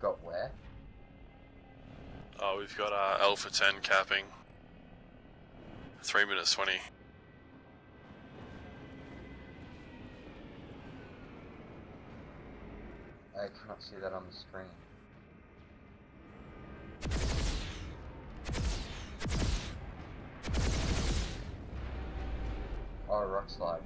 Got where? Oh, we've got uh, our Alpha 10 capping. 3 minutes 20. I cannot see that on the screen. Oh, rock slide.